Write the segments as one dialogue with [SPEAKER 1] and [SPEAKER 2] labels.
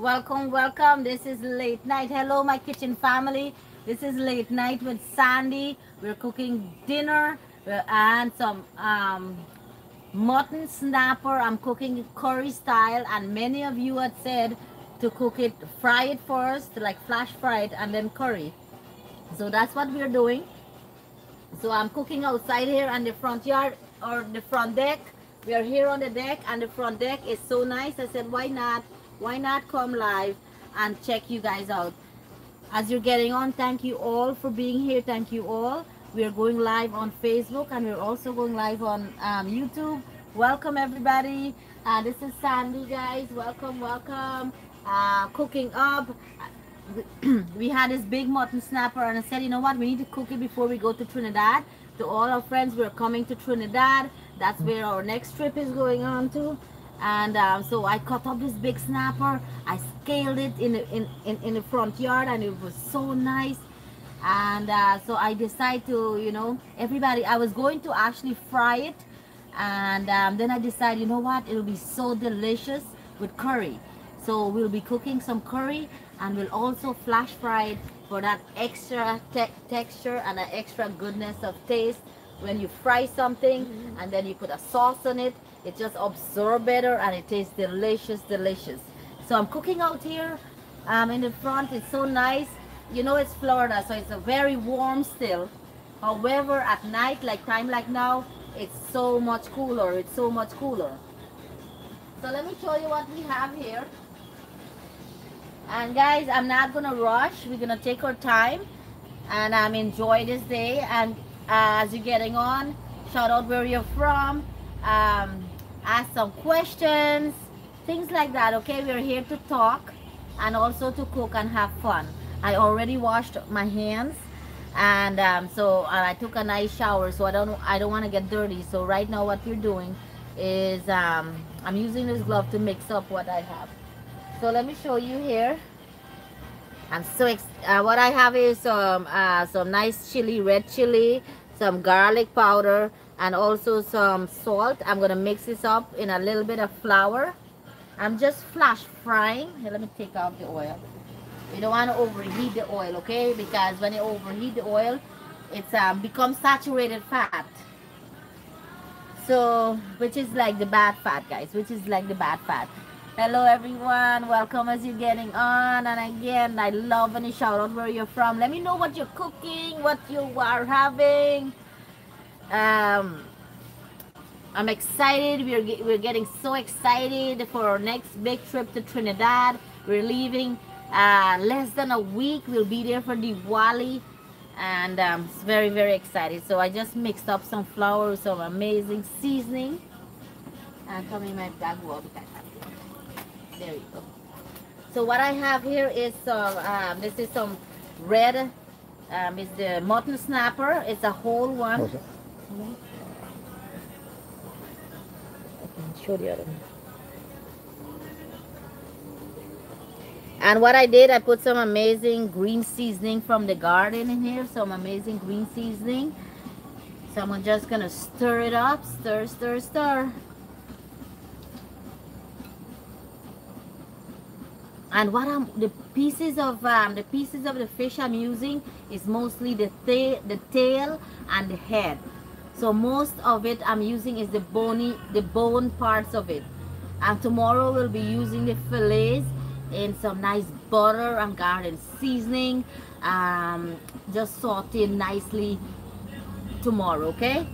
[SPEAKER 1] Welcome, welcome. This is late night. Hello, my kitchen family. This is late night with Sandy. We're cooking dinner and some um, mutton snapper. I'm cooking curry style, and many of you had said to cook it, fry it first, like flash fry it, and then curry. So that's what we're doing. So I'm cooking outside here on the front yard or the front deck. We are here on the deck, and the front deck is so nice. I said, why not? Why not come live and check you guys out? As you're getting on thank you all for being here. Thank you all. We are going live on facebook and we're also going live on um, youtube. Welcome everybody. Uh, this is sandy guys. Welcome welcome. Uh, cooking up. We had this big mutton snapper and i said you know what? We need to cook it before we go to trinidad. To all our friends we're coming to trinidad. That's where our next trip is going on to and um, so I cut up this big snapper. I scaled it in the, in, in, in the front yard and it was so nice. And uh, so I decided to you know everybody I was going to actually fry it. And um, then I decided you know what? It'll be so delicious with curry. So we'll be cooking some curry and we'll also flash fry it for that extra te texture and an extra goodness of taste when you fry something mm -hmm. and then you put a sauce on it it just absorbs better and it tastes delicious delicious. So i'm cooking out here um in the front. It's so nice. You know it's florida so it's a very warm still. However at night like time like now it's so much cooler. It's so much cooler. So let me show you what we have here. And guys i'm not gonna rush. We're gonna take our time and i'm um, enjoy this day. And uh, as you're getting on shout out where you're from. Um, ask some questions, things like that, okay? We're here to talk and also to cook and have fun. I already washed my hands and um, so I took a nice shower so I don't I don't want to get dirty so right now what we're doing is um, I'm using this glove to mix up what I have so let me show you here I'm so uh, what I have is some uh, some nice chili red chili some garlic powder and also some salt. I'm gonna mix this up in a little bit of flour. I'm just flash frying. Here let me take out the oil. You don't want to overheat the oil okay? Because when you overheat the oil it's um becomes saturated fat. So which is like the bad fat guys. Which is like the bad fat. Hello everyone. Welcome as you're getting on. And again i love any shout out where you're from. Let me know what you're cooking what you are having um, I'm excited. We're, we're getting so excited for our next big trip to Trinidad. We're leaving uh, less than a week. We'll be there for Diwali. And um, it's very, very excited. So I just mixed up some flour some amazing seasoning. And come in my bag will water. There you go. So what I have here is some, um, this is some red, um, it's the mutton snapper. It's a whole one. Can show the other one. And what I did, I put some amazing green seasoning from the garden in here. Some amazing green seasoning. So I'm just going to stir it up. Stir, stir, stir. and what I'm the pieces of um, the pieces of the fish I'm using is mostly the the tail and the head so most of it I'm using is the bony the bone parts of it. And tomorrow we'll be using the fillets in some nice butter and garden seasoning um, just sauteed nicely tomorrow okay?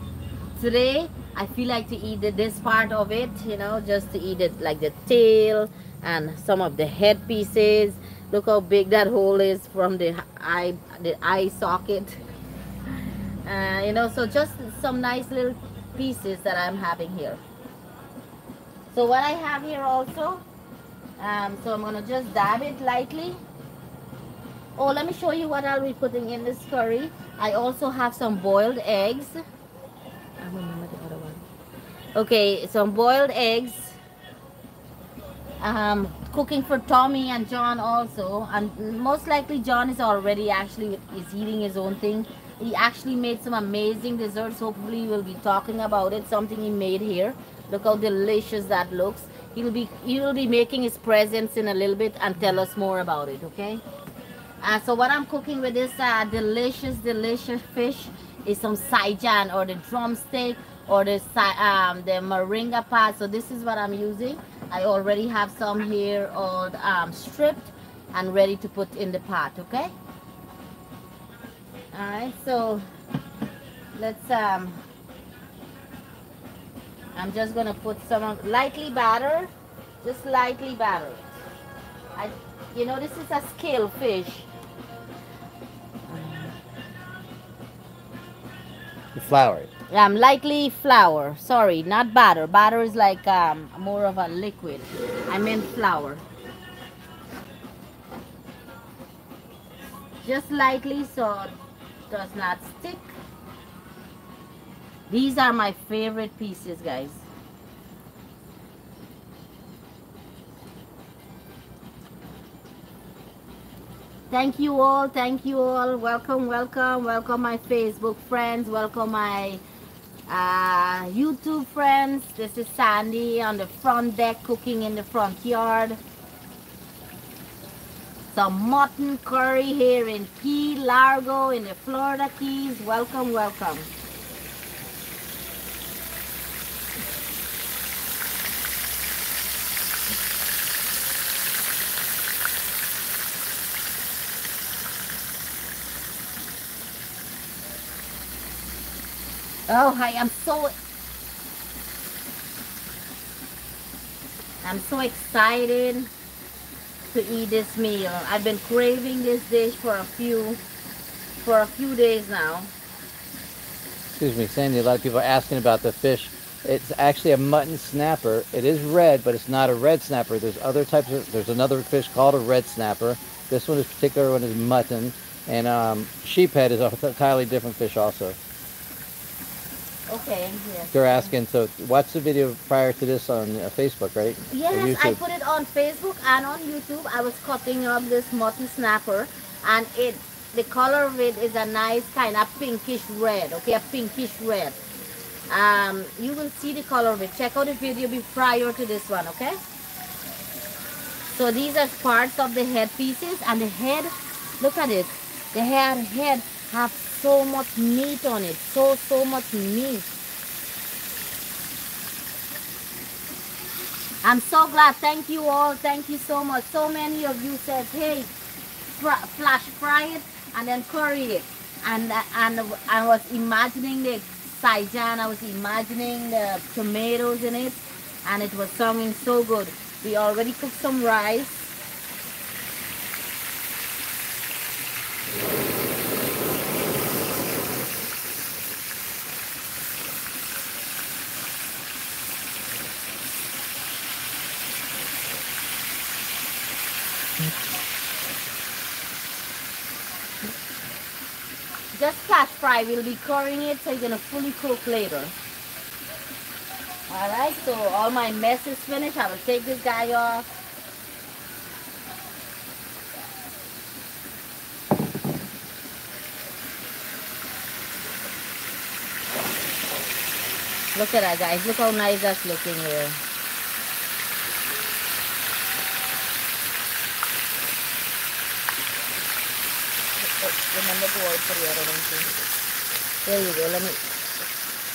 [SPEAKER 1] Today I feel like to eat the, this part of it you know just to eat it like the tail and some of the head pieces. Look how big that hole is from the eye the eye socket. Uh, you know so just some nice little pieces that I'm having here. So what I have here also um, so I'm gonna just dab it lightly. Oh let me show you what I'll be putting in this curry. I also have some boiled eggs. Okay some boiled eggs. Um, cooking for Tommy and John also. And most likely John is already actually is eating his own thing he actually made some amazing desserts hopefully we'll be talking about it something he made here look how delicious that looks He'll be he will be making his presence in a little bit and tell us more about it. Okay. Uh, so what I'm cooking with this uh, delicious, delicious fish is some saijan or the drumstick or the um, the moringa pod. So this is what I'm using. I already have some here all um, stripped and ready to put in the pot. Okay. All right. So let's um. I'm just gonna put some lightly batter, just lightly batter. I, you know, this is a scale fish.
[SPEAKER 2] You flour it.
[SPEAKER 1] Um, lightly flour. Sorry, not batter. Batter is like um, more of a liquid. I meant flour. Just lightly so does not stick. These are my favorite pieces, guys. Thank you all. Thank you all. Welcome, welcome, welcome my Facebook friends. Welcome my uh, YouTube friends. This is Sandy on the front deck cooking in the front yard. Some mutton curry here in Key Largo in the Florida Keys. Welcome, welcome. Oh, I am so I'm so excited to eat this meal. I've been craving this dish for a few for a few days now.
[SPEAKER 2] Excuse me, Sandy. A lot of people are asking about the fish. It's actually a mutton snapper. It is red, but it's not a red snapper. There's other types of. There's another fish called a red snapper. This one is particular one is mutton, and um, sheephead is a entirely different fish also.
[SPEAKER 1] Okay.
[SPEAKER 2] They're asking, so watch the video prior to this on uh, Facebook, right?
[SPEAKER 1] Yes, I put it on Facebook and on YouTube. I was cutting up this mutton snapper and it the color of it is a nice kind of pinkish red, okay, a pinkish red. Um, you will see the color of it. Check out the video be prior to this one, okay? So these are parts of the head pieces and the head, look at it. The head, head have so much meat on it. So so much meat. I'm so glad. Thank you all. Thank you so much. So many of you said hey flash fry it and then curry it. And and I was imagining the saijan. I was imagining the tomatoes in it. And it was sounding so good. We already cooked some rice fry. We'll be currying it so it's gonna fully cook later. Alright, so all my mess is finished. I will take this guy off. Look at that guys. Look how nice that's looking here. Remember to wait for the other one too. There you go. Let me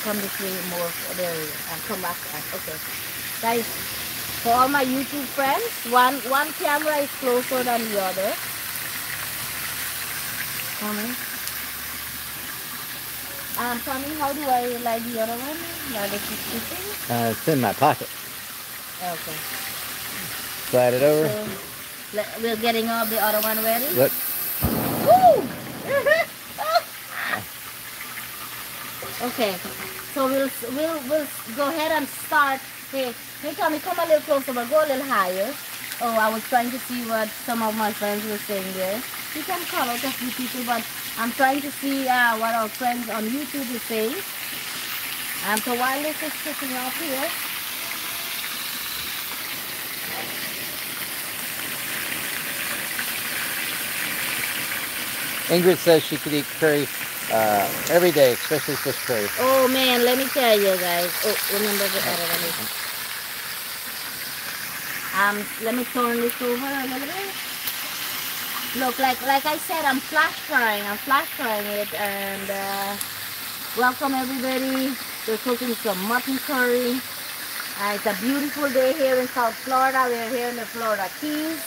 [SPEAKER 1] come this way more. There you go. And come back. Okay. Guys, for all my YouTube friends, one one camera is closer than the other. Tommy. Um, Tommy, how do I like the other one? Like it's
[SPEAKER 2] Uh, it's in my pocket.
[SPEAKER 1] Okay.
[SPEAKER 2] Slide it over.
[SPEAKER 1] So, we're getting all the other one ready.
[SPEAKER 2] Look.
[SPEAKER 1] Woo! Okay, so we'll we'll we'll go ahead and start. Hey, hey, Tommy, come a little closer, but go a little higher. Oh, I was trying to see what some of my friends were saying there. You can call out a few people, but I'm trying to see uh, what our friends on YouTube are saying. And so while this is cooking up here,
[SPEAKER 2] Ingrid says she could eat curry uh, every day, especially fish curry.
[SPEAKER 1] Oh man, let me tell you guys. Oh, remember the other one. Um, let me turn this over a little bit. Look, like like I said, I'm flash frying. I'm flash frying it, and uh, welcome everybody. We're cooking some mutton curry. Uh, it's a beautiful day here in South Florida. We're here in the Florida Keys.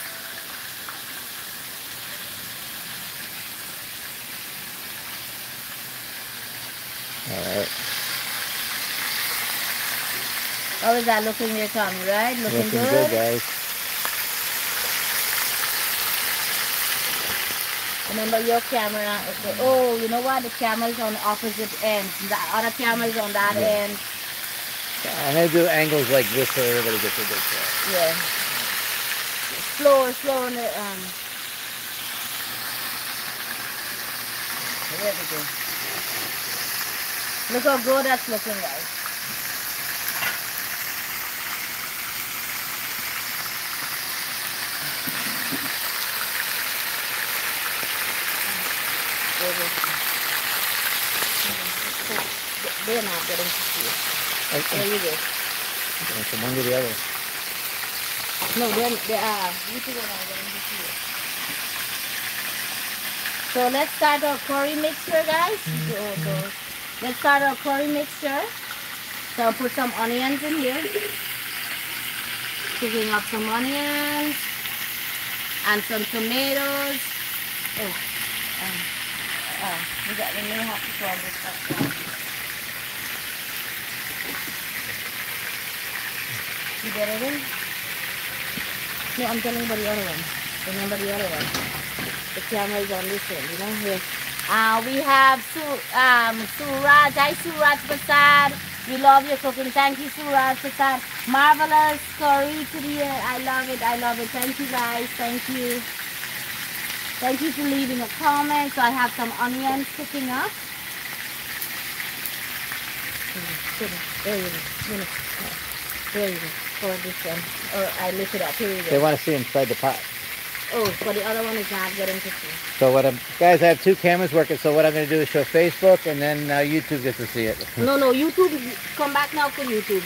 [SPEAKER 2] All right.
[SPEAKER 1] How is that looking there, Tommy? Right? Looking,
[SPEAKER 2] Looking
[SPEAKER 1] good.
[SPEAKER 2] good, guys.
[SPEAKER 1] Remember your camera. Okay. Oh, you know what? The camera's on the opposite ends. The other camera's on that
[SPEAKER 2] Yeah.
[SPEAKER 1] end.
[SPEAKER 2] I'm gonna do angles like this so everybody gets a good shot.
[SPEAKER 1] Yeah. Slower, slower on the um. There we go. Look how good that's looking, guys. There. They're not getting to see it. There
[SPEAKER 2] Okay.
[SPEAKER 1] you go.
[SPEAKER 2] From one to the other.
[SPEAKER 1] No, then they are. Uh, you two are not going to see it. So let's start our curry mixture, guys. So, so let's start our curry mixture. So I'll put some onions in here. Cooking up some onions and some tomatoes. Oh, um, oh, we got we may have to throw this stuff down. You get it in? No, I'm telling about the other one. Remember the other one. The camera is on this one, you know. Uh, we have Su um, Suraj. Hi, Suraj Prasad. We love your cooking. Thank you, Suraj Prasad. Marvelous curry today. I love it. I love it. Thank you, guys. Thank you. Thank you for leaving a comment. So I have some onions cooking up. There you go. There you go. For this one. Or I lift it up. Here you go.
[SPEAKER 2] They want to see inside the pot.
[SPEAKER 1] Oh, but the other one is not getting to see.
[SPEAKER 2] So what I'm, guys, I have two cameras working. So what I'm going to do is show Facebook, and then uh, YouTube gets to see it.
[SPEAKER 1] No, no, YouTube. Come back now for YouTube.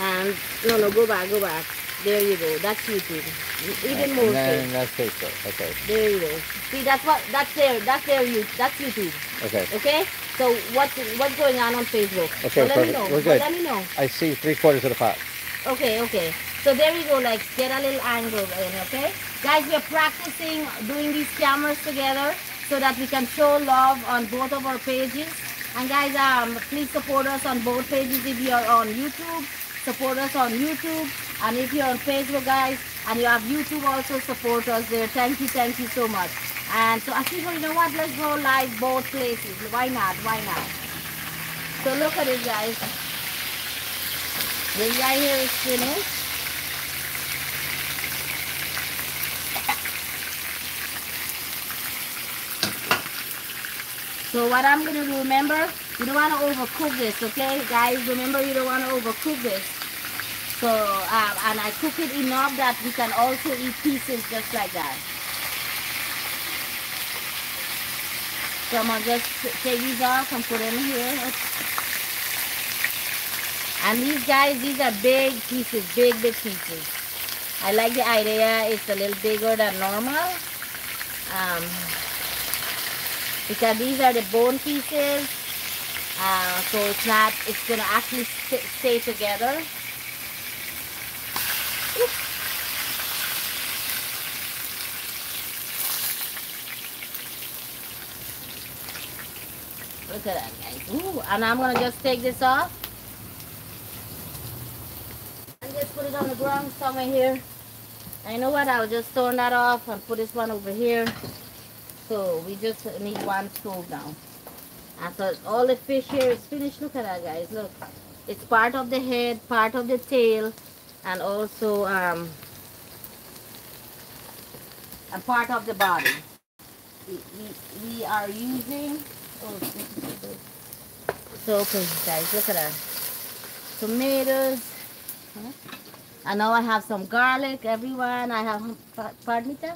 [SPEAKER 1] And no, no, go back, go back. There you go. That's YouTube. Even more
[SPEAKER 2] And then
[SPEAKER 1] so.
[SPEAKER 2] that's Facebook. Okay.
[SPEAKER 1] There you go. See, that's what. That's there. That's there. You. That's YouTube.
[SPEAKER 2] Okay.
[SPEAKER 1] Okay. So what's what's going on on Facebook?
[SPEAKER 2] Okay,
[SPEAKER 1] so let me know.
[SPEAKER 2] We're
[SPEAKER 1] So
[SPEAKER 2] good.
[SPEAKER 1] let me know.
[SPEAKER 2] I see three quarters of the pot.
[SPEAKER 1] Okay, okay. So there we go, like get a little angle in, okay? Guys, we're practicing doing these cameras together so that we can show love on both of our pages. And guys, um, please support us on both pages if you are on YouTube. Support us on YouTube. And if you're on Facebook, guys, and you have YouTube also, support us there. Thank you, thank you so much. And so I think, well, you know what? Let's go live both places. Why not? Why not? So look at it, guys. This right here is finished. So what I'm gonna do, remember, you don't wanna overcook this, okay? Guys, remember you don't wanna overcook this. So, um, and I cook it enough that we can also eat pieces just like that. So I'm gonna just take these off and put them here. And these guys, these are big pieces, big, big pieces. I like the idea, it's a little bigger than normal. Um, because these are the bone pieces. Uh, so it's not, it's gonna actually st stay together. Look at that, guys. Ooh, and I'm gonna just take this off. And just put it on the ground somewhere here. You know what? I'll just turn that off and put this one over here. So we just need one stove now. And so all the fish here is finished. Look at that, guys. Look. It's part of the head, part of the tail, and also um, a part of the body. We, we, we are using, oh, so okay, guys, look at that. Tomatoes. Huh? And now I have some garlic, everyone. I have, pa- pardon me?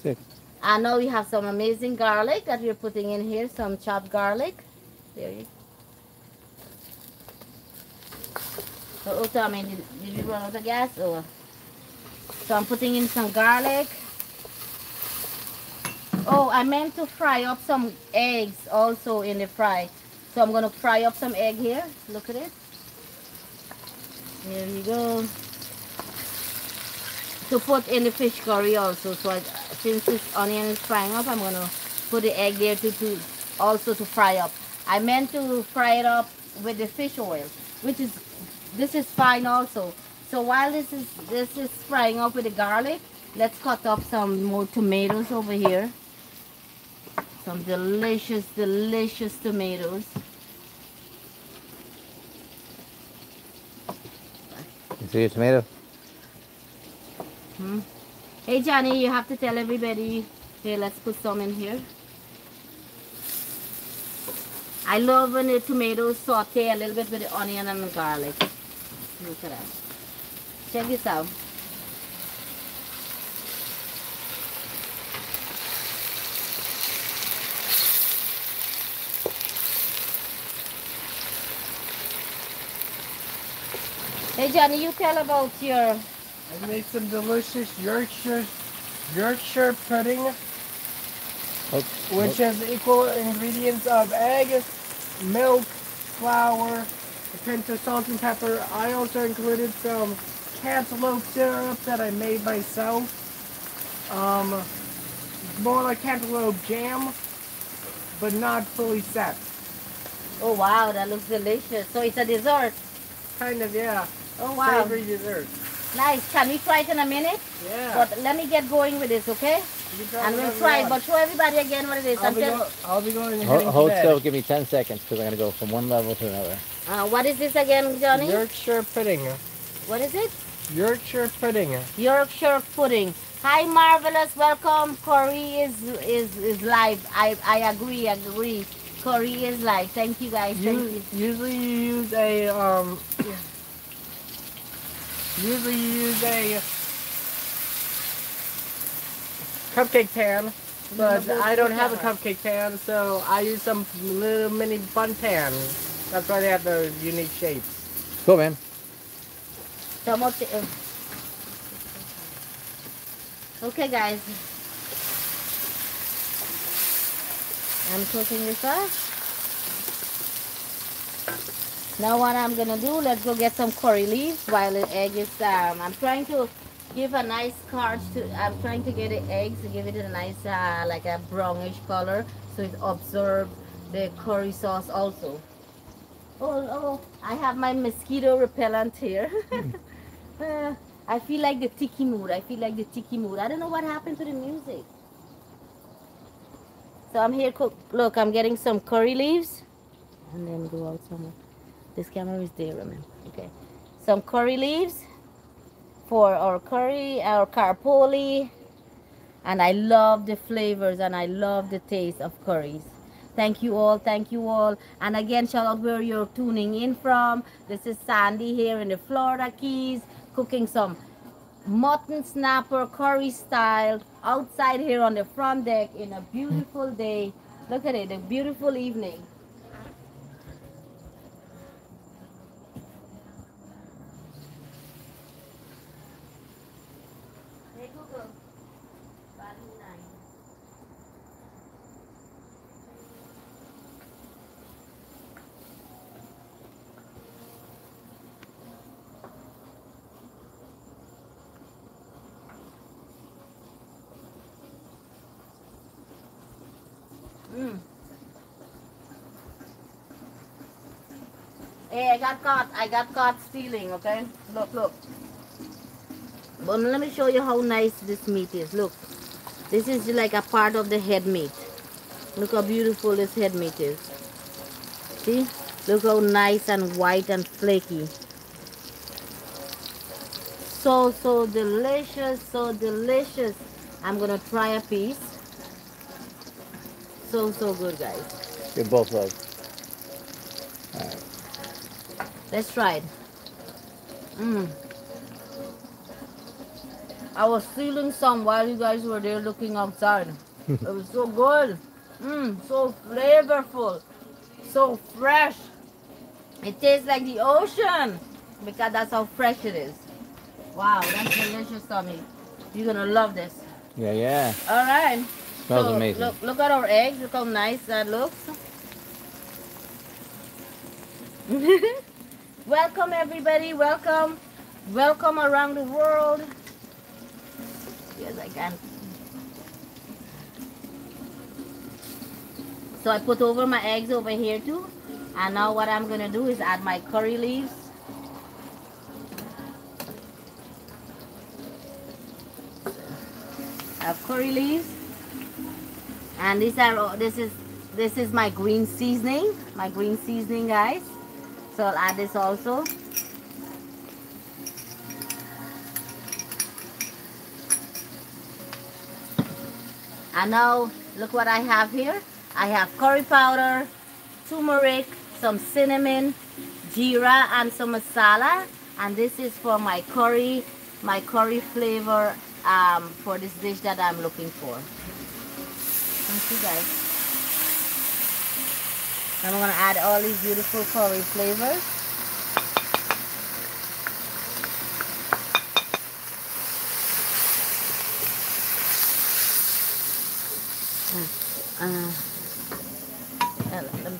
[SPEAKER 2] Six.
[SPEAKER 1] I know we have some amazing garlic that we're putting in here, some chopped garlic. There you So, oh, Tommy, did, did you run out of gas or? So I'm putting in some garlic. Oh, I meant to fry up some eggs also in the fry. So I'm gonna fry up some egg here. Look at it. There you go. To put in the fish curry also. So I, since this onion is frying up, I'm gonna put the egg there to, to also to fry up. I meant to fry it up with the fish oil, which is this is fine also. So while this is this is frying up with the garlic, let's cut up some more tomatoes over here. Some delicious, delicious tomatoes.
[SPEAKER 2] You see a tomato?
[SPEAKER 1] Hmm. Hey Johnny, you have to tell everybody. Here, let's put some in here. I love when the tomatoes saute a little bit with the onion and the garlic. Look at that. Check this out. Hey Johnny, you tell about your
[SPEAKER 3] I made some delicious Yorkshire Yorkshire pudding,
[SPEAKER 2] Oh,
[SPEAKER 3] which has equal ingredients of egg, milk, flour, a pinch of salt and pepper. I also included some cantaloupe syrup that I made myself. Um, more like cantaloupe jam, but not fully set.
[SPEAKER 1] Oh wow, that looks delicious. So it's a dessert.
[SPEAKER 3] Kind of, yeah.
[SPEAKER 1] Oh wow.
[SPEAKER 3] Savory dessert.
[SPEAKER 1] Nice. Can we try it in a minute?
[SPEAKER 3] Yeah.
[SPEAKER 1] But let me get going with this, okay?
[SPEAKER 3] You try
[SPEAKER 1] And we'll try it. But show everybody again what it is.
[SPEAKER 3] I'll be, go- I'll be going and
[SPEAKER 2] Hold,
[SPEAKER 3] heading
[SPEAKER 2] hold still. Give me 10 seconds because I'm going to go from one level to another.
[SPEAKER 1] uh, what is this again, Johnny?
[SPEAKER 3] Yorkshire pudding.
[SPEAKER 1] What is it?
[SPEAKER 3] Yorkshire pudding.
[SPEAKER 1] Yorkshire pudding. Hi, marvelous. Welcome. Corey is is is live. I I agree. Agree. Corey is live. Thank you guys. Thank you.
[SPEAKER 3] You, usually you use a um. Usually you use a cupcake pan, but I don't have a cupcake pan, so I use some little mini bun pans. That's why they have the unique shapes.
[SPEAKER 2] Cool, man.
[SPEAKER 1] Tomato. uh, Okay, guys. I'm cooking this up. Now what I'm gonna do, let's go get some curry leaves while the egg is um I'm trying to give a nice starch to I'm trying to get the eggs to give it a nice uh, like a brownish color so it absorbs the curry sauce also. Oh oh I have my mosquito repellent here. Uh, I feel like the tiki mood. I feel like the tiki mood. I don't know what happened to the music. So I'm here cook look, I'm getting some curry leaves and then go out somewhere. This camera is there, remember. Okay. Some curry leaves for our curry, our carpoli. And I love the flavors and I love the taste of curries. Thank you all, thank you all. And again, shout out where you're tuning in from. This is Sandy here in the Florida Keys, cooking some mutton snapper curry style outside here on the front deck in a beautiful day. Look at it, a beautiful evening. Hey, I got caught. I got caught stealing, okay? Look, look. But let me show you how nice this meat is. Look. This is like a part of the head meat. Look how beautiful this head meat is. See? Look how nice and white and flaky. So, so delicious, so delicious. I'm gonna try a piece. So, so good, guys.
[SPEAKER 2] Give both legs.
[SPEAKER 1] Let's try it. Mm. I was stealing some while you guys were there looking outside. it was so good. Mm, so flavorful. So fresh. It tastes like the ocean because that's how fresh it is. Wow, that's delicious, Tommy. You're gonna love this.
[SPEAKER 2] Yeah, yeah.
[SPEAKER 1] All right.
[SPEAKER 2] Smells
[SPEAKER 1] So,
[SPEAKER 2] amazing.
[SPEAKER 1] Look, look at our eggs. Look how nice that looks. Welcome everybody. Welcome. Welcome around the world. Yes, I can. So I put over my eggs over here too. And now what I'm gonna do is add my curry leaves. Have curry leaves. And these are this is this is my green seasoning, my green seasoning guys. So I'll add this also. And now look what I have here. I have curry powder, turmeric, some cinnamon, jeera and some masala. And this is for my curry, my curry flavor um, for this dish that I'm looking for. Thank you guys. And I'm gonna add all these beautiful curry flavors. Uh, uh, um,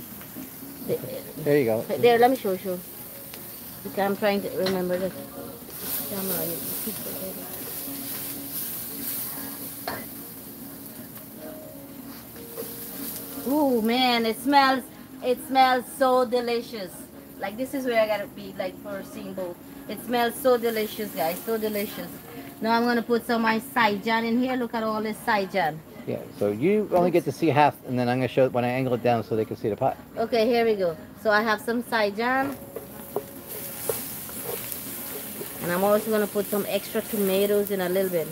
[SPEAKER 1] the-
[SPEAKER 2] There you go.
[SPEAKER 1] there, let me show you. Because I'm trying to remember the camera. You keep forgetting. Ooh man, it smells it smells so delicious. Like this is where I gotta be like for both. It smells so delicious guys, so delicious. Now I'm gonna put some of my Saijan in here. Look at all this Saijan.
[SPEAKER 2] Yeah. So you only get to see half, and then I'm gonna show it when I angle it down so they can see the pot.
[SPEAKER 1] Okay, here we go. So I have some Saijan. And I'm also gonna put some extra tomatoes in a little bit.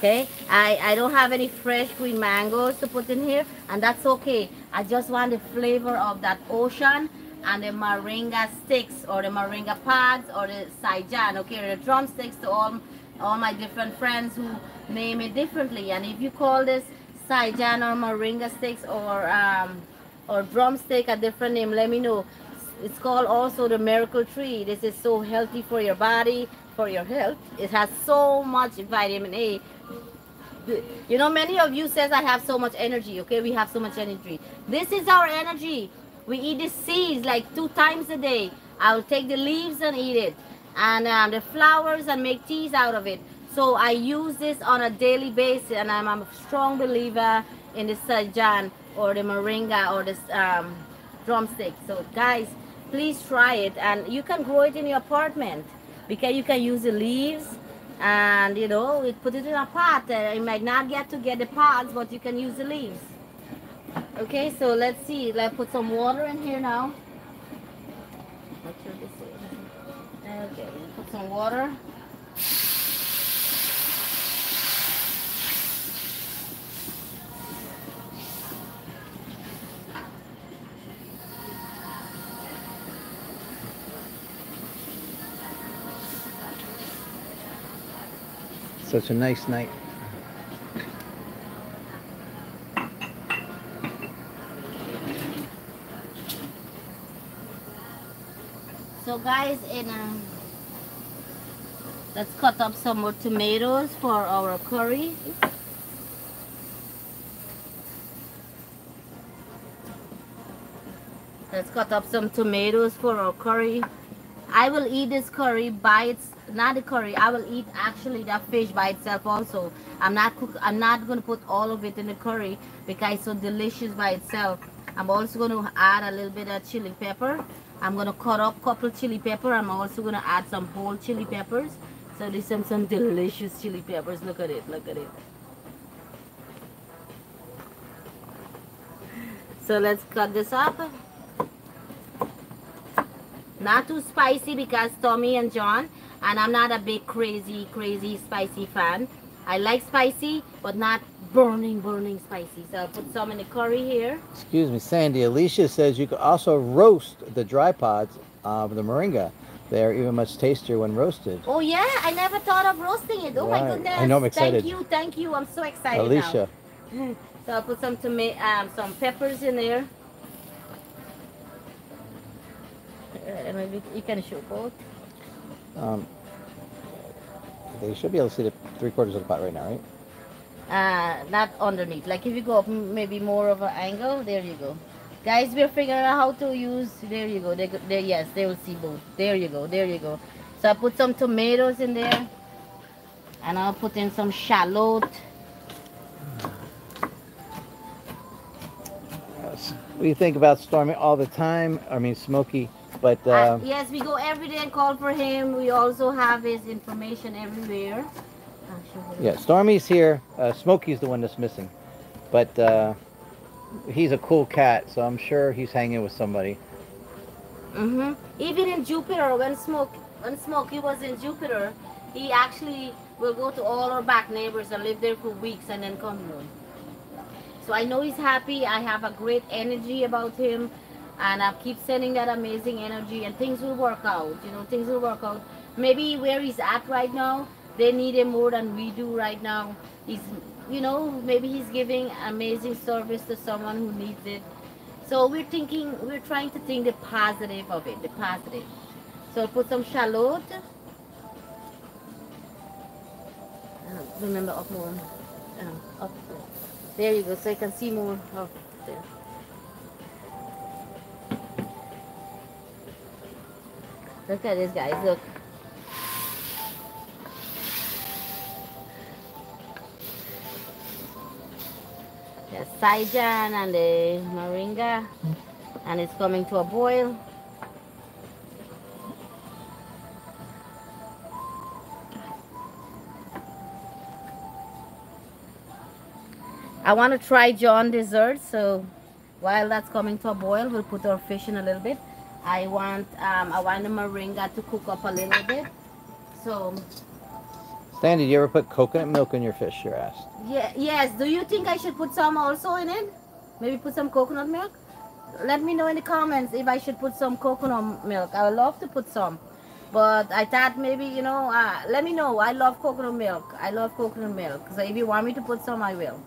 [SPEAKER 1] Okay, I, I don't have any fresh green mangoes to put in here, and that's okay. I just want the flavor of that ocean and the moringa sticks or the moringa pods or the Saijan, okay, the drumsticks to all, all my different friends who name it differently. And if you call this Saijan or moringa sticks or um, or drumstick a different name, let me know. It's called also the miracle tree. This is so healthy for your body, for your health. It has so much vitamin A. You know, many of you says I have so much energy. Okay, we have so much energy. This is our energy. We eat the seeds like two times a day. I will take the leaves and eat it, and um, the flowers and make teas out of it. So I use this on a daily basis, and I'm, I'm a strong believer in the sajan or the moringa or the um, drumstick. So guys, please try it, and you can grow it in your apartment because you can use the leaves and you know we put it in a pot. Uh, you might not get to get the pods but you can use the leaves. Okay so let's see. Let's put some water in here now. Okay put some water
[SPEAKER 2] Such a nice night.
[SPEAKER 1] so guys in um, let's cut up some more tomatoes for our curry let's cut up some tomatoes for our curry I will eat this curry by not the curry. I will eat actually that fish by itself also. I'm not cook I'm not gonna put all of it in the curry because it's so delicious by itself. I'm also gonna add a little bit of chili pepper. I'm gonna cut up couple chili pepper. I'm also gonna add some whole chili peppers. So there's some some delicious chili peppers. Look at it look at it. So let's cut this up not too spicy because Tommy and John and I'm not a big crazy crazy spicy fan. I like spicy but not burning burning spicy. So I'll put some in the curry here.
[SPEAKER 2] Excuse me, Sandy. Alicia says you could also roast the dry pods of the moringa. They're even much tastier when roasted.
[SPEAKER 1] oh yeah I never thought of roasting it. Oh my goodness
[SPEAKER 2] I know, I'm excited.
[SPEAKER 1] thank you thank you. I'm so excited
[SPEAKER 2] Alicia,
[SPEAKER 1] now so I'll put some tomato um, some peppers in there Uh, maybe you can show both
[SPEAKER 2] um, They should be able to see the three quarters of the pot right now, right?
[SPEAKER 1] uh, not underneath. Like if you go up maybe more of an angle, there you go. Guys, we're figuring out how to use. There you go. They, go- they yes, they will see both. There you go. There you go. So I put some tomatoes in there, and I'll put in some shallot.
[SPEAKER 2] Yes. We think about Stormy all the time. I mean, Smokey, but uh,
[SPEAKER 1] yes, we go every day and call for him. We also have his information everywhere. Ah,
[SPEAKER 2] yeah, Stormy's here. Uh, Smokey's the one that's missing, but uh, he's a cool cat, so I'm sure he's hanging with somebody.
[SPEAKER 1] hmm Even in Jupiter, when Smoke when Smokey was in Jupiter, he actually will go to all our back neighbors and live there for weeks and then come home. So I know he's happy. I have a great energy about him, and I keep sending that amazing energy, and things will work out. You know, things will work out. Maybe where he's at right now, they need him more than we do right now. He's, you know, maybe he's giving amazing service to someone who needs it. So we're thinking, we're trying to think the positive of it, the positive. So put some shallot. Uh, remember up more. Um, up. There you go, so you can see more of there. Look at this, guys. Look. The Saijan and the moringa, and it's coming to a boil. I want to try John dessert, so while that's coming to a boil, we'll put our fish in a little bit. I want um, I want the moringa to cook up a little bit. So
[SPEAKER 2] Sandy, do you ever put coconut milk in your fish? You're asked.
[SPEAKER 1] yeah, yes. Do you think I should put some also in it? Maybe put some coconut milk. Let me know in the comments if I should put some coconut milk. I would love to put some, but I thought maybe you know. Uh, let me know. I love coconut milk. I love coconut milk. So if you want me to put some, I will.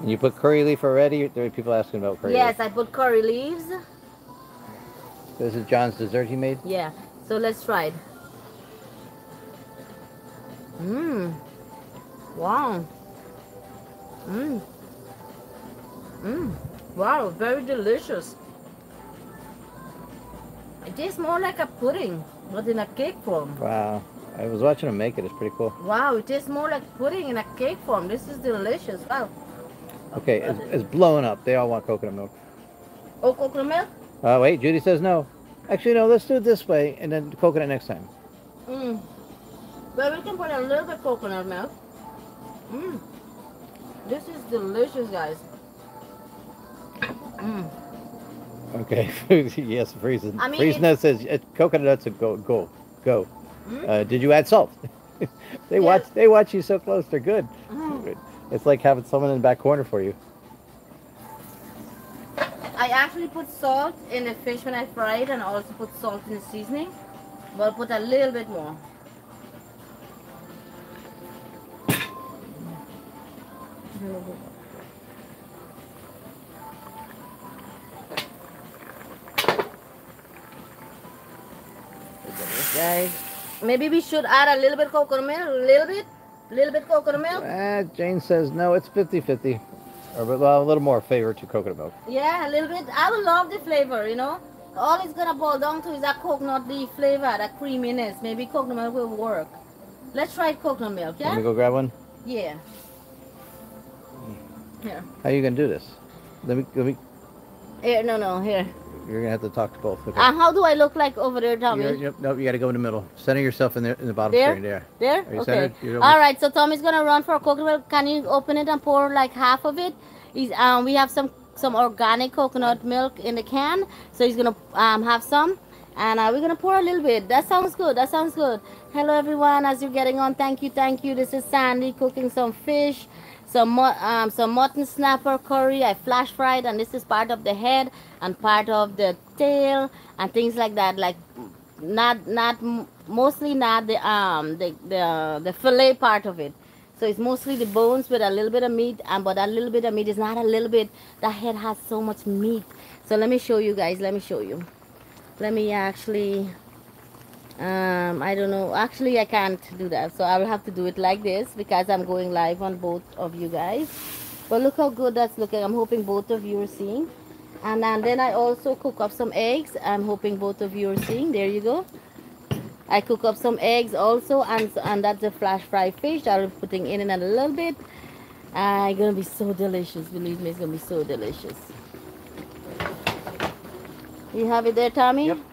[SPEAKER 2] And you put curry leaf already? There are people asking about curry
[SPEAKER 1] Yes,
[SPEAKER 2] leaf.
[SPEAKER 1] I put curry leaves.
[SPEAKER 2] This is John's dessert he made.
[SPEAKER 1] Yeah. So let's try it. Mmm. Wow. Mmm. Mmm. Wow, very delicious. It tastes more like a pudding, but in a cake form.
[SPEAKER 2] Wow. I was watching him make it. It's pretty cool.
[SPEAKER 1] Wow, it tastes more like pudding in a cake form. This is delicious. Wow.
[SPEAKER 2] Okay, it's, it's blowing up. They all want coconut milk.
[SPEAKER 1] Oh, coconut milk?
[SPEAKER 2] Uh, wait, Judy says no. Actually, no, let's do it this way and then coconut next time.
[SPEAKER 1] Mmm. But we can put a little bit coconut milk. Mmm. This is delicious, guys. Mmm.
[SPEAKER 2] Okay. yes, Friesen.
[SPEAKER 1] I mean,
[SPEAKER 2] Friesen says uh, coconut nuts are go, go, go.
[SPEAKER 1] Mm.
[SPEAKER 2] Uh, did you add salt? they
[SPEAKER 1] Yes.
[SPEAKER 2] watch. They watch you so close. They're good.
[SPEAKER 1] Mm.
[SPEAKER 2] It's like having someone in the back corner for you.
[SPEAKER 1] I actually put salt in the fish when I fry it and also put salt in the seasoning. But I'll put a little bit more. Look at this, guys. Maybe we should add a little bit coconut milk, a little bit, little bit coconut milk.
[SPEAKER 2] Uh, Jane says no. It's 50-50. Or well, a little more favor to coconut milk.
[SPEAKER 1] Yeah, a little bit. I would love the flavor, you know. All it's gonna boil down to is that coconut leaf flavor, that creaminess. Maybe coconut milk will work. Let's try coconut milk,
[SPEAKER 2] Let me go grab one.
[SPEAKER 1] Yeah. Mm. Here.
[SPEAKER 2] How are you gonna do this? Let me. Let me.
[SPEAKER 1] Here, no, no, here.
[SPEAKER 2] You're gonna have to talk to both. Okay.
[SPEAKER 1] Uh, how do I look like over there, Tommy?
[SPEAKER 2] You're- yep, no, you got to go in the middle. Center yourself in the in the bottom
[SPEAKER 1] There?
[SPEAKER 2] screen there.
[SPEAKER 1] There?
[SPEAKER 2] Are you
[SPEAKER 1] okay. All right, so Tommy's gonna run for a coconut. Can you open it and pour like half of it? He's, um, we have some some organic coconut milk in the can, so he's gonna um, have some, and uh, we're gonna pour a little bit. That sounds good. That sounds good. Hello everyone, as you're getting on, thank you, thank you. This is Sandy cooking some fish, some um, some mutton snapper curry. I flash fried, and this is part of the head and part of the tail and things like that. Like not not mostly not the um the the the fillet part of it so it's mostly the bones with a little bit of meat and but that little bit of meat is not a little bit the head has so much meat so let me show you guys let me show you let me actually um i don't know. Actually i can't do that. So i will have to do it like this because i'm going live on both of you guys. But look how good that's looking. I'm hoping both of you are seeing. And, and then i also cook up some eggs. I'm hoping both of you are seeing. There you go. I cook up some eggs also. And and that's the flash fry fish i'll be putting in in a little bit. Uh, it's gonna be so delicious. Believe me it's gonna be so delicious. You have it there tommy
[SPEAKER 2] Yep.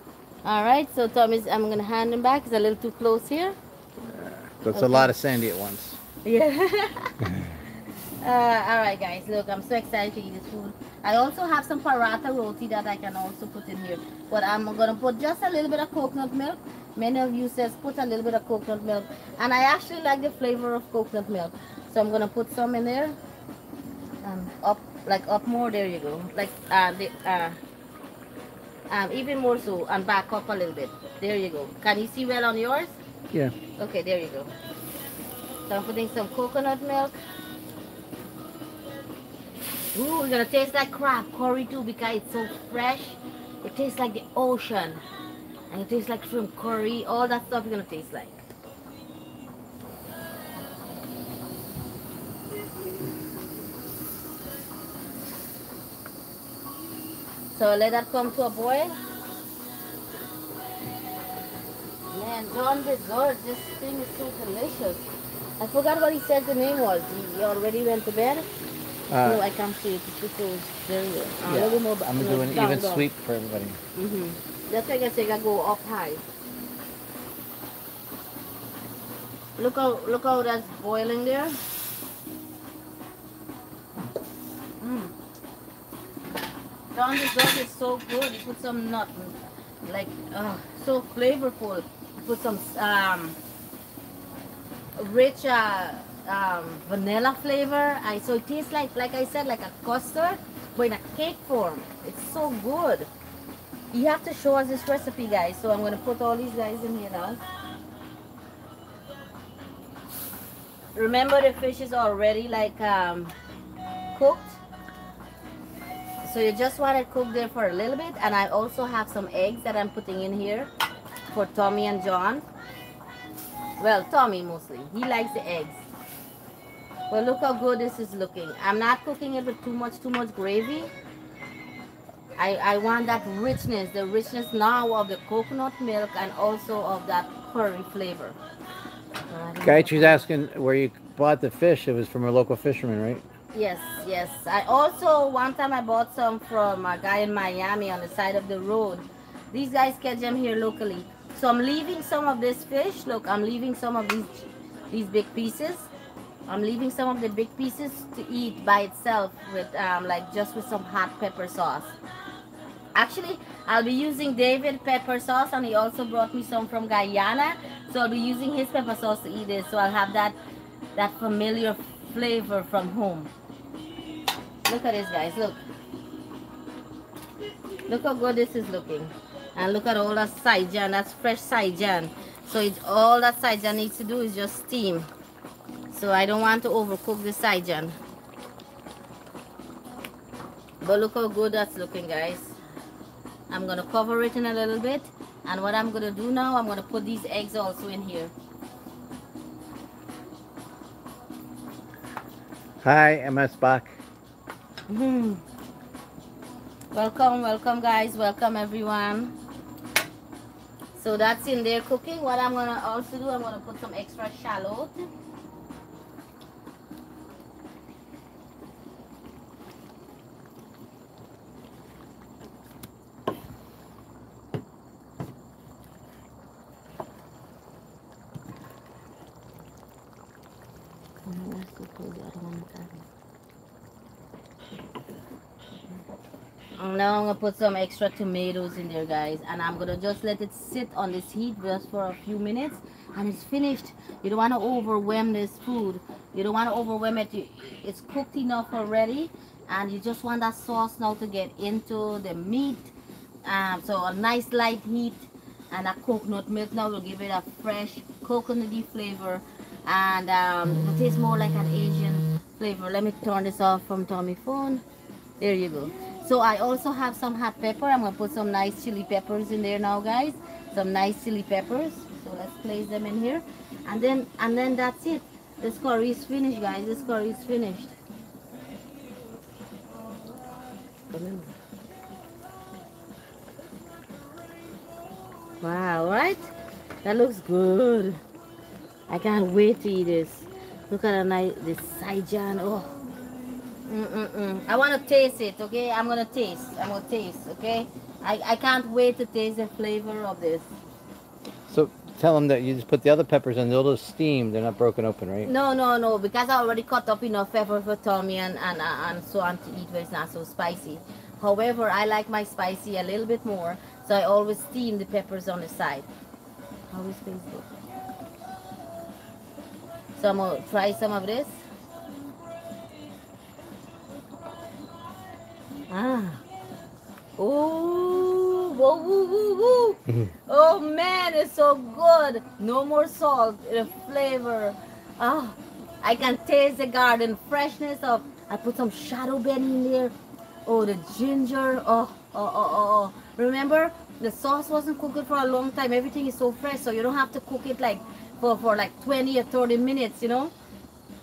[SPEAKER 1] All right, so Tommy's, I'm gonna hand him back. It's a little too close here.
[SPEAKER 2] That's a lot of sandy at once.
[SPEAKER 1] Yeah. uh, all right, guys. Look, I'm so excited to eat this food. I also have some paratha roti that I can also put in here, but I'm gonna put just a little bit of coconut milk. Many of you says put a little bit of coconut milk, and I actually like the flavor of coconut milk, so I'm gonna put some in there. Um, up like up more. There you go. Like uh, the uh, um, even more so, and back up a little bit. There you go. Can you see well on yours?
[SPEAKER 2] Yeah.
[SPEAKER 1] Okay, there you go. So I'm putting some coconut milk. Ooh, it's gonna taste like crab curry too because it's so fresh. It tastes like the ocean. And it tastes like shrimp curry. All that stuff is gonna taste like. So let that come to a boil. Man, John Dessert, this thing is so delicious. I forgot what he said the name was. He already went to bed? no,
[SPEAKER 2] Uh,
[SPEAKER 1] I can't see it. It's too. There. Uh,
[SPEAKER 2] yeah.
[SPEAKER 1] a little more
[SPEAKER 2] I'm
[SPEAKER 1] no,
[SPEAKER 2] doing
[SPEAKER 1] down,
[SPEAKER 2] even
[SPEAKER 1] down.
[SPEAKER 2] sweep for everybody.
[SPEAKER 1] Mm-hmm. That's why I say I go up high. Look how look how that's boiling there. Mm. John dessert is so good. You put some nut, like uh, so flavorful. Put some um, rich uh, um, vanilla flavor. I so it tastes like like I said like a custard, but in a cake form. It's so good. You have to show us this recipe, guys. So I'm gonna put all these guys in here now. Remember the fish is already like um, cooked. So you just want to cook there for a little bit. And I also have some eggs that I'm putting in here for Tommy and John. Well, Tommy mostly. He likes the eggs. Well, look how good this is looking. I'm not cooking it with too much, too much gravy. I, I want that richness, the richness now of the coconut milk and also of that curry flavor. Guy,
[SPEAKER 2] she's asking where you bought the fish. It was from a local fisherman, right?
[SPEAKER 1] Yes, yes. I also one time I bought some from a guy in Miami on the side of the road. These guys catch them here locally. So I'm leaving some of this fish. Look, I'm leaving some of these these big pieces. I'm leaving some of the big pieces to eat by itself with um, like just with some hot pepper sauce. Actually, I'll be using David pepper sauce and he also brought me some from Guyana. So I'll be using his pepper sauce to eat it. So I'll have that that familiar flavor from home. Look at this guys, look. Look how good this is looking. And look at all that saijan, that's fresh saijan. So it's all that saijan needs to do is just steam. So I don't want to overcook the saijan. But look how good that's looking guys. I'm gonna cover it in a little bit. And what I'm gonna do now, I'm gonna put these eggs also in here.
[SPEAKER 2] Hi, MS Bach.
[SPEAKER 1] Mhm. Welcome, welcome guys, welcome everyone. So that's in there cooking. What I'm gonna also do, I'm gonna put some extra shallot. And now I'm gonna put some extra tomatoes in there guys. And I'm gonna just let it sit on this heat just for a few minutes. And it's finished. You don't want to overwhelm this food. You don't want to overwhelm it. It's cooked enough already. And you just want that sauce now to get into the meat. Um, so a nice light heat and that coconut milk. Now will give it a fresh coconutty flavor. And um, it tastes more like an Asian flavor. Let me turn this off from Tommy phone. There you go. So I also have some hot pepper. I'm gonna put some nice chili peppers in there now, guys. some nice chili peppers. So let's place them in here. And then and then that's it. This curry is finished, guys. This curry is finished. Wow, right? That looks good. I can't wait to eat this. Look at the nice this Saijan. Oh. Mm-mm-mm. I want to taste it, okay? I'm going to taste. I'm going to taste, okay? I, I can't wait to taste the flavor of this.
[SPEAKER 2] So tell them that you just put the other peppers in. They'll just steam. They're not broken open, right?
[SPEAKER 1] No, no, no. Because I already cut up enough pepper for Tommy and, and, uh, and so on to eat where it's not so spicy. However, I like my spicy a little bit more. So I always steam the peppers on the side. How is Facebook? So I'm going to try some of this. Ah. Ooh, whoa, woo, woo, woo. oh man, it's so good. No more salt, the flavor. Ah, I can taste the garden freshness of. I put some shadow benny in there. Oh, the ginger. Oh, oh, oh, oh, oh. Remember, the sauce wasn't cooked for a long time. Everything is so fresh, so you don't have to cook it like for, for like 20 or 30 minutes, you know.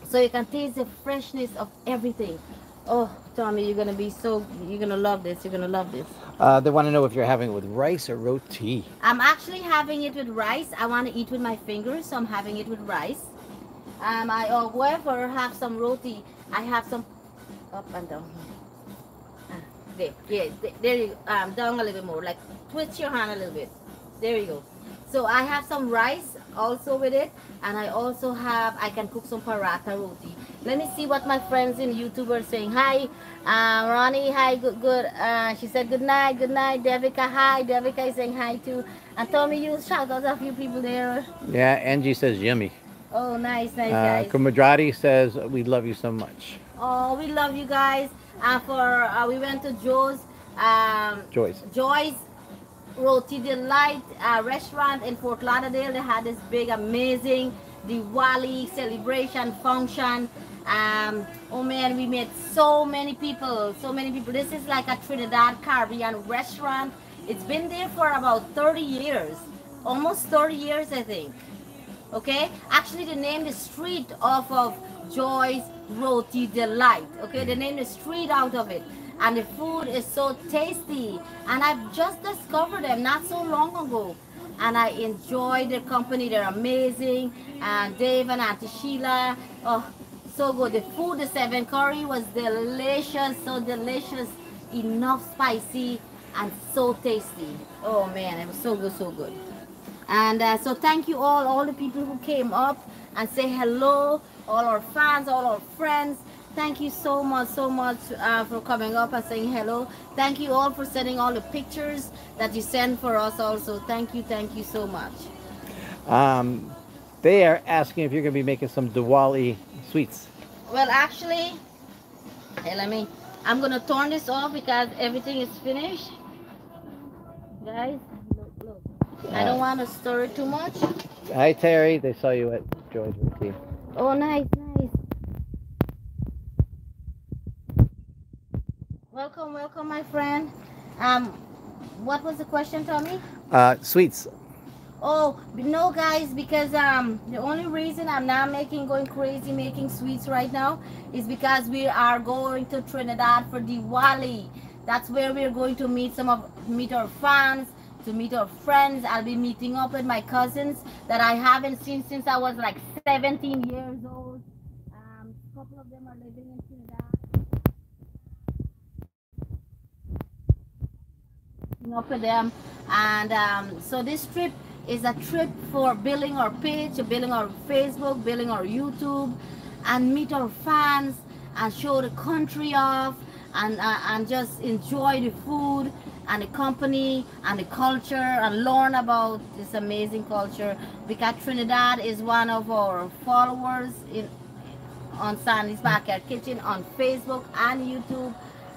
[SPEAKER 1] So you can taste the freshness of everything. Oh, Tommy, you're gonna be so, you're gonna love this. You're gonna love this.
[SPEAKER 2] Uh, they want to know if you're having it with rice or roti.
[SPEAKER 1] I'm actually having it with rice. I want to eat with my fingers, so I'm having it with rice. Um, I, however, have some roti. I have some up and down. Ah, there, yeah, there, there you go. Um, down a little bit more. Like twist your hand a little bit. There you go. So I have some rice also with it, and I also have. I can cook some paratha roti. Let me see what my friends in YouTube are saying. Hi, uh, Ronnie. Hi, good, good. Uh, she said good night, good night. Devika, hi. Devika is saying hi too. And Tommy, you shout out a few people there.
[SPEAKER 2] Yeah, Angie says yummy.
[SPEAKER 1] Oh, nice, nice,
[SPEAKER 2] Uh,
[SPEAKER 1] guys.
[SPEAKER 2] Kumadrati says we love you so much.
[SPEAKER 1] Oh, we love you guys. Uh, for uh, we went to Joe's um,
[SPEAKER 2] Joyce.
[SPEAKER 1] Joy's Roti Delight uh, restaurant in Fort Lauderdale. They had this big, amazing Diwali celebration function. Um, oh man, we met so many people, so many people. This is like a Trinidad Caribbean restaurant. It's been there for about 30 years, almost 30 years, I think. Okay, actually, they named the street off of Joy's Roti Delight. Okay, they named the street out of it and the food is so tasty and i've just discovered them not so long ago and i enjoy their company they're amazing and dave and auntie sheila oh so good the food the seven curry was delicious so delicious enough spicy and so tasty oh man it was so good so good and uh, so thank you all all the people who came up and say hello all our fans all our friends Thank you so much, so much uh, for coming up and saying hello. Thank you all for sending all the pictures that you send for us also. Thank you, thank you so much.
[SPEAKER 2] Um, they are asking if you're going to be making some Diwali sweets.
[SPEAKER 1] Well, actually, hey, let me, I'm going to turn this off because everything is finished. Guys, look, look. I don't want to stir it too much.
[SPEAKER 2] Hi, Terry. They saw you at Joy's Roti.
[SPEAKER 1] Oh, nice, nice. Welcome, welcome, my friend. Um, what was the question, Tommy?
[SPEAKER 2] Uh, sweets.
[SPEAKER 1] Oh no, guys, because um, the only reason I'm not making going crazy making sweets right now is because we are going to Trinidad for Diwali. That's where we're going to meet some of meet our fans, to meet our friends. I'll be meeting up with my cousins that I haven't seen since I was like 17 years old. Um, a couple of them are living in Trinidad. Up with them, and um, so this trip is a trip for building our page, building our Facebook, building our YouTube, and meet our fans and show the country off and uh, and just enjoy the food and the company and the culture and learn about this amazing culture. Because Trinidad is one of our followers in on Sandy's Backyard Kitchen on Facebook and YouTube.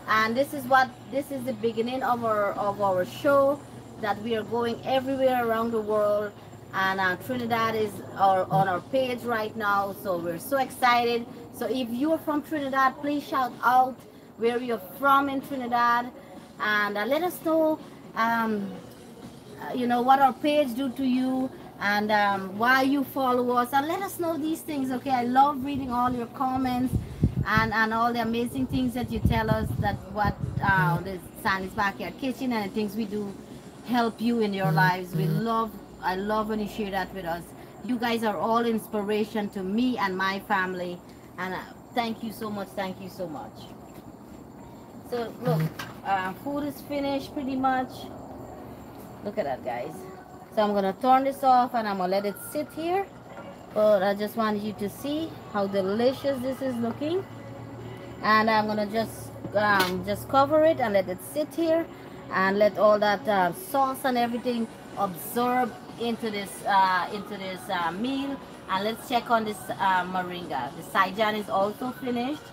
[SPEAKER 1] And this is what this is the beginning of our of our show that we are going everywhere around the world and uh, Trinidad is our, on our page right now so we're so excited. So if you're from Trinidad please shout out where you're from in Trinidad and uh, let us know um, you know what our page do to you and um, why you follow us and let us know these things okay? I love reading all your comments and and all the amazing things that you tell us that what uh, the sandy's backyard kitchen and the things we do help you in your lives. We love i love when you share that with us. You guys are all inspiration to me and my family. And uh, thank you so much thank you so much. So look uh, food is finished pretty much. Look at that guys. So i'm gonna turn this off and i'm gonna let it sit here. But i just wanted you to see how delicious this is looking. And i'm gonna just um, just cover it and let it sit here and let all that uh, sauce and everything absorb into this uh, into this uh, meal and let's check on this uh, moringa the saijan is also finished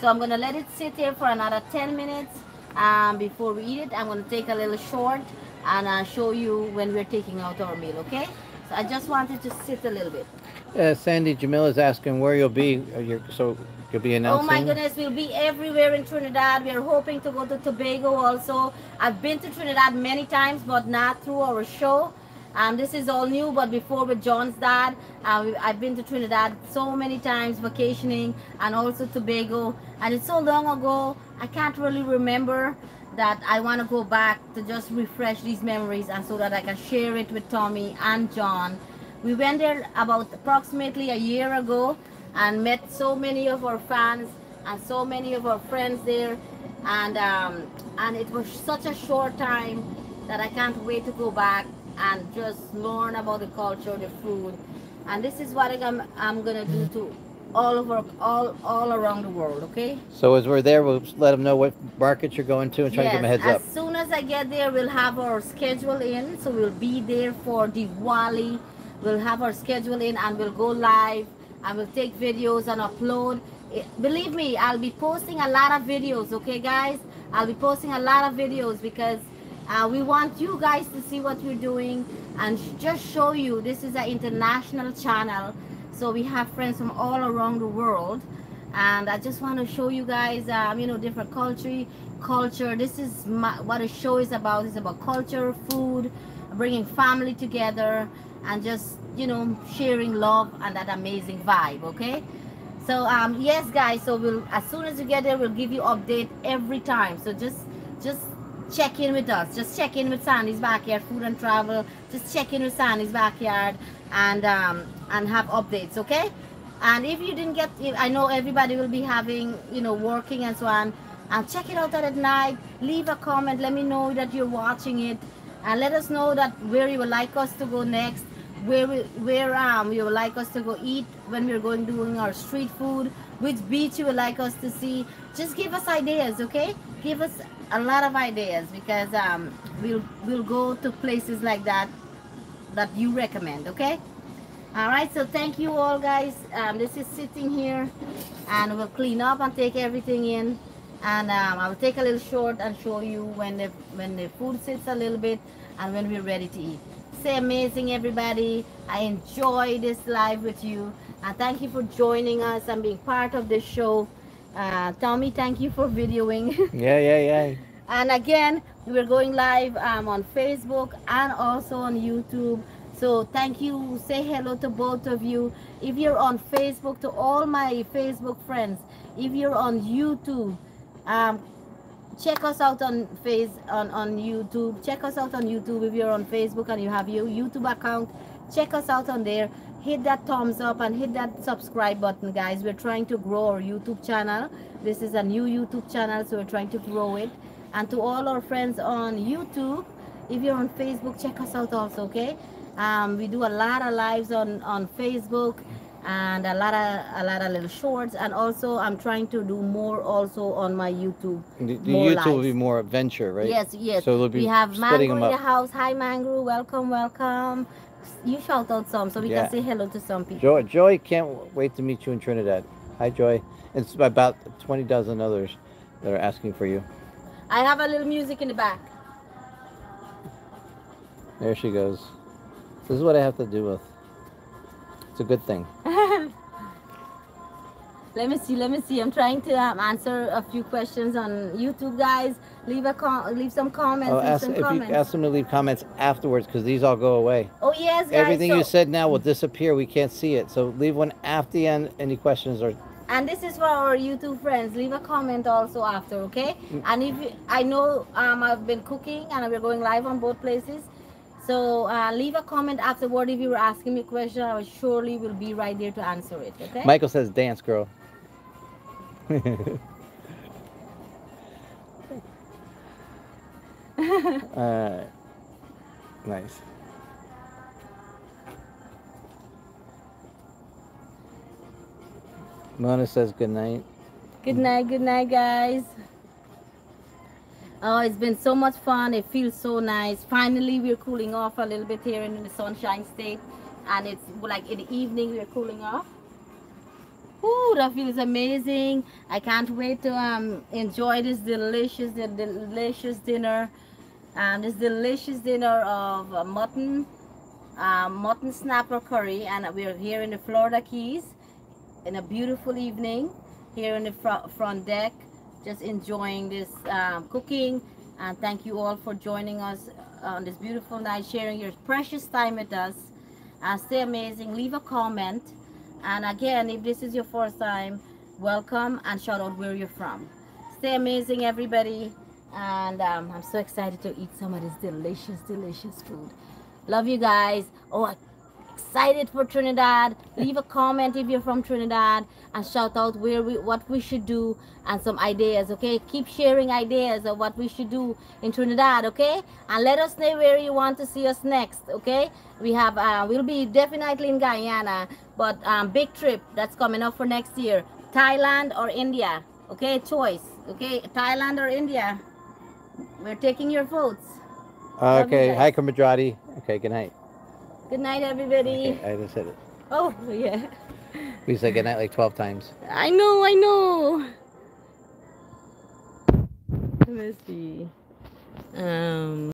[SPEAKER 1] so I'm gonna let it sit here for another 10 minutes um, before we eat it. I'm gonna take a little short and uh, show you when we're taking out our meal, okay? So I just wanted to sit a little bit.
[SPEAKER 2] Uh, Sandy Jamila's asking where you'll be. Uh, so you'll be
[SPEAKER 1] Oh my goodness, we'll be everywhere in Trinidad. We're hoping to go to Tobago also. I've been to Trinidad many times, but not through our show. Um, this is all new, but before with John's dad, uh, I've been to Trinidad so many times vacationing and also Tobago. And it's so long ago, I can't really remember that I want to go back to just refresh these memories and so that I can share it with Tommy and John. We went there about approximately a year ago and met so many of our fans and so many of our friends there and um, and it was such a short time that I can't wait to go back and just learn about the culture, the food, and this is what I'm I'm gonna do to all over all all around the world. Okay.
[SPEAKER 2] So as we're there, we'll let them know what markets you're going to and try to give them a heads
[SPEAKER 1] as
[SPEAKER 2] up.
[SPEAKER 1] As soon as I get there, we'll have our schedule in. So we'll be there for Diwali. We'll have our schedule in and we'll go live and we'll take videos and upload. Eh, Believe me, I'll be posting a lot of videos, okay, guys? I'll be posting a lot of videos because uh, we want you guys to see what we're doing and just show you this is an international channel. So we have friends from all around the world and I just want to show you guys, um, you know, different culture. Culture. This is my, what a show is about. It's about culture, food, bringing family together, and just you know sharing love and that amazing vibe. Okay. So um, yes, guys. So we'll as soon as you get there, we'll give you update every time. So just just check in with us. Just check in with Sandy's backyard food and travel. Just check in with Sandy's backyard and um, and have updates. Okay. And if you didn't get, I know everybody will be having, you know, working and so on. And check it out that at night. Leave a comment. Let me know that you're watching it, and let us know that where you would like us to go next. Where we, where um you would like us to go eat when we're going doing our street food. Which beach you would like us to see. Just give us ideas, okay? Give us a lot of ideas because um we'll we'll go to places like that that you recommend, okay? All right, so thank you all, guys. Um, this is sitting here, and we'll clean up and take everything in, and um, I will take a little short and show you when the when the food sits a little bit and when we're ready to eat. Amazing, everybody. I enjoy this live with you, and thank you for joining us and being part of the show. Uh, Tommy, thank you for videoing.
[SPEAKER 2] Yeah, yeah, yeah.
[SPEAKER 1] And again, we're going live um, on Facebook and also on YouTube. So thank you. Say hello to both of you. If you're on Facebook, to all my Facebook friends. If you're on YouTube, um, check us out on face on on YouTube. Check us out on YouTube if you're on Facebook and you have your YouTube account. Check us out on there. Hit that thumbs up and hit that subscribe button, guys. We're trying to grow our YouTube channel. This is a new YouTube channel, so we're trying to grow it. And to all our friends on YouTube, if you're on Facebook, check us out also, okay? Um, we do a lot of lives on on Facebook and a lot of a lot of little shorts and also i'm trying to do more also on my youtube
[SPEAKER 2] The, the YouTube will be more adventure, right?
[SPEAKER 1] yes yes
[SPEAKER 2] So they'll be
[SPEAKER 1] we have Mangro in the house hi Mangro welcome welcome you shout out some so we
[SPEAKER 2] Yeah.
[SPEAKER 1] can say hello to some people
[SPEAKER 2] Joy, Joy can't wait to meet you in Trinidad. Hi, Joy. It's about 20 dozen others that are asking for you.
[SPEAKER 1] i have a little music in the back
[SPEAKER 2] There she goes. This is what I have to do with. It's a good thing.
[SPEAKER 1] Let me see. Let me see. I'm trying to um, answer a few questions on YouTube, guys. Leave a com- leave some comments.
[SPEAKER 2] Oh,
[SPEAKER 1] leave
[SPEAKER 2] ask,
[SPEAKER 1] some
[SPEAKER 2] if you ask them to leave comments afterwards because these all go away.
[SPEAKER 1] oh yes, guys.
[SPEAKER 2] Everything you said now will disappear. We can't see it. So leave one after the end. Any questions or
[SPEAKER 1] And this is for our YouTube friends. Leave a comment also after, okay? And if you, I know um, I've been cooking and we're going live on both places, so uh, leave a comment afterward if you were asking me a question. I surely will be right there to answer it, okay?
[SPEAKER 2] Michael says dance girl. Alright. Uh, nice. Mona says good night.
[SPEAKER 1] Good night, good night, guys. Oh, it's been so much fun. It feels so nice. Finally, we're cooling off a little bit here in the Sunshine State, and it's like in the evening we're cooling off. Ooh, that feels amazing. I can't wait to um enjoy this delicious, delicious dinner, and this delicious dinner of uh, mutton, uh, mutton snapper curry, and we're here in the Florida Keys in a beautiful evening here in the fr- front deck just enjoying this um, cooking. And thank you all for joining us on this beautiful night sharing your precious time with us. Uh, stay amazing. Leave a comment and again if this is your first time welcome and shout out where you're from. Stay amazing everybody. And um, i'm so excited to eat some of this delicious delicious food. Love you guys. Oh excited for Trinidad. Leave a comment if you're from Trinidad and shout out where we what we should do and some ideas, okay? Keep sharing ideas of what we should do in Trinidad, okay? And let us know where you want to see us next, okay? We have uh, we'll be definitely in Guyana, but um, big trip that's coming up for next year. Thailand or India, okay? Choice, okay? Thailand or India. We're taking your votes.
[SPEAKER 2] Okay. Hi, Kamadrati. Okay. Good night.
[SPEAKER 1] Good night, everybody.
[SPEAKER 2] Okay, I just said it.
[SPEAKER 1] Oh, yeah.
[SPEAKER 2] We said good night like 12 times.
[SPEAKER 1] I know, I know. See. Um.